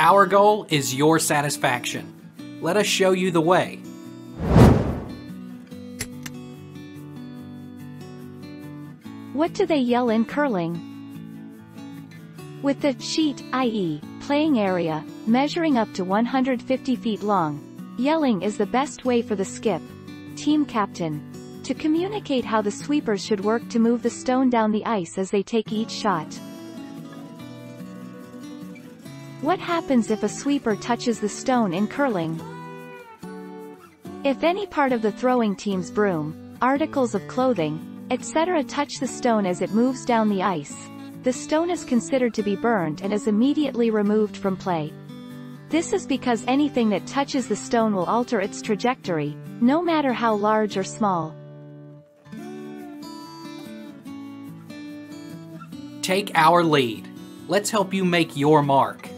Our goal is your satisfaction. Let us show you the way. What do they yell in curling? With the sheet, i.e., playing area, measuring up to 150 feet long, yelling is the best way for the skip, team captain, to communicate how the sweepers should work to move the stone down the ice as they take each shot. What happens if a sweeper touches the stone in curling? If any part of the throwing team's broom, articles of clothing, etc. touch the stone as it moves down the ice, the stone is considered to be burned and is immediately removed from play. This is because anything that touches the stone will alter its trajectory, no matter how large or small. Take our lead. Let's help you make your mark.